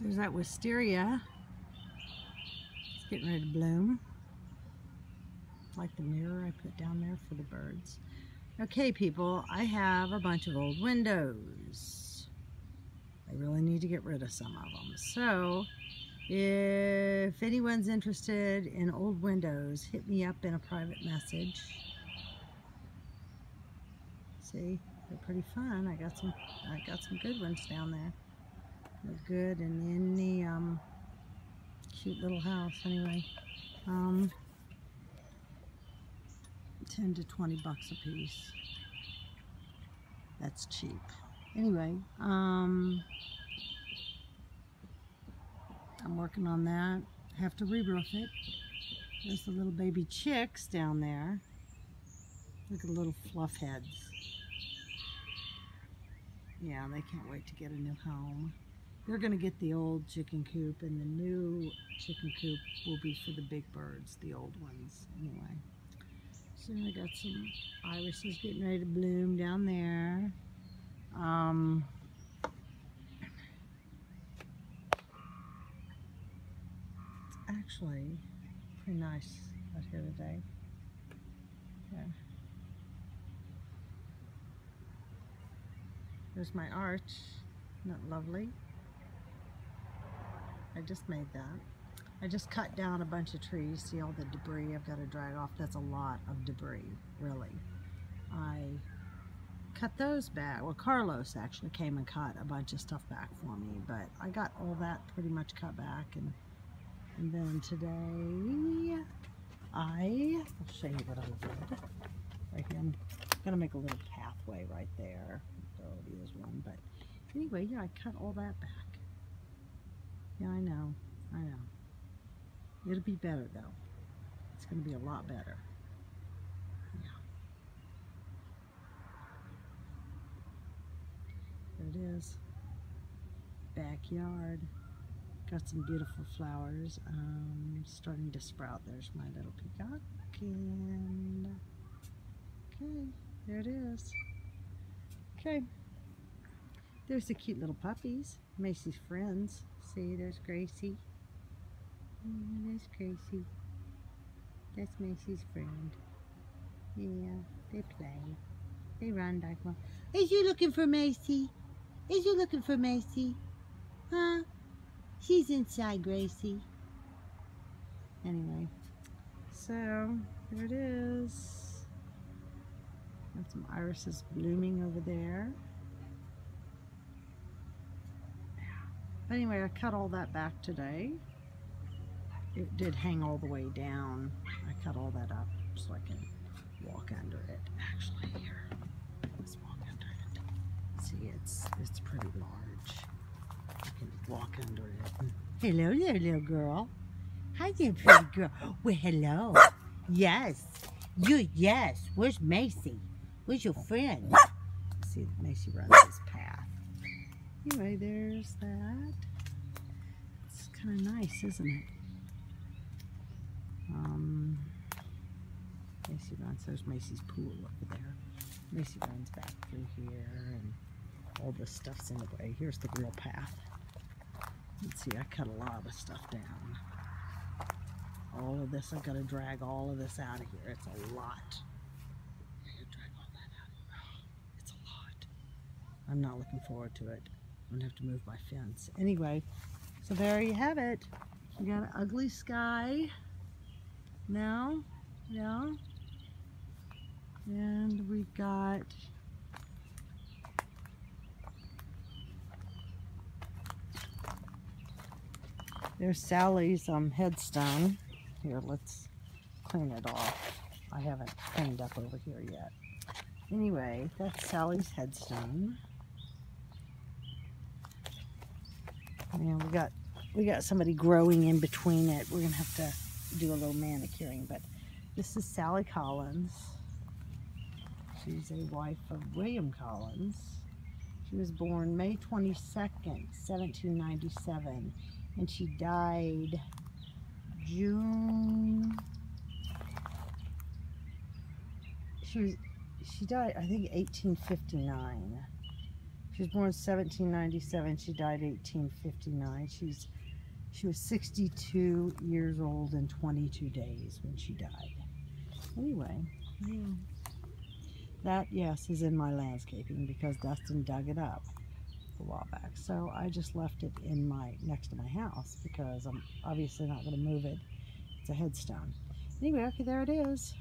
There's that wisteria. It's getting ready to bloom. Like the mirror I put down there for the birds. Okay, people, I have a bunch of old windows. I really need to get rid of some of them. So, if anyone's interested in old windows, hit me up in a private message. See, they're pretty fun. I got some I got some good ones down there. They're good and in the um, cute little house anyway. Um, 10 to 20 bucks a piece. That's cheap. Anyway, um, I'm working on that. Have to re-roof it. There's the little baby chicks down there. Look at the little fluff heads. Yeah, they can't wait to get a new home. They're going to get the old chicken coop, and the new chicken coop will be for the big birds, the old ones, anyway. So I got some irises getting ready to bloom down there. Um, actually pretty nice out here today. Yeah. There's my arch. Isn't that lovely? I just made that. I just cut down a bunch of trees. See all the debris I've got to drag off? That's a lot of debris, really. I cut those back. Well, Carlos actually came and cut a bunch of stuff back for me, but I got all that pretty much cut back. And, and then today, I, I'll show you what I did. Right here, I'm going to make a little pathway right there. There already is one, but anyway, yeah, I cut all that back. Yeah, I know, I know. It'll be better though. It's going to be a lot better. Yeah. There it is. Backyard. Got some beautiful flowers um, starting to sprout. There's my little peacock. And okay, there it is. Okay. There's the cute little puppies. Macy's friends. See, there's Gracie. Mm, there's Gracie. That's Macy's friend. Yeah, they play. They run back one. Is you looking for Macy? Is you looking for Macy? Huh? She's inside, Gracie. Anyway, so there it is. Got some irises blooming over there. Anyway, I cut all that back today it did hang all the way down. I cut all that up so I can walk under it. Actually, here, let's walk under it. See, it's it's pretty large. I can walk under it. Hello there, little girl. Hi there, pretty girl. Well, hello. Yes. You, yes. Where's Macy? Where's your friend? See, Macy runs this. Anyway, there's that. It's kind of nice, isn't it? Um, Macy runs, there's Macy's pool over there. Macy runs back through here and all this stuff's in the way. Here's the real path. Let's see, I cut a lot of stuff down. All of this, I've got to drag all of this out of here. It's a lot. I'm not looking forward to it. I'm to have to move my fence. Anyway, so there you have it. We got an ugly sky. Now, yeah. And we've got there's Sally's um, headstone. Here, let's clean it off. I haven't cleaned up over here yet. Anyway, that's Sally's headstone. And we got we got somebody growing in between it. We're gonna have to do a little manicuring, but this is Sally Collins. She's a wife of William Collins. She was born May 22nd, 1797, and she died June. She was, she died, I think, 1859. She was born 1797. She died 1859. She's she was 62 years old and 22 days when she died. Anyway, that yes is in my landscaping because Dustin dug it up a while back. So I just left it in my next to my house because I'm obviously not going to move it. It's a headstone. Anyway, okay, there it is.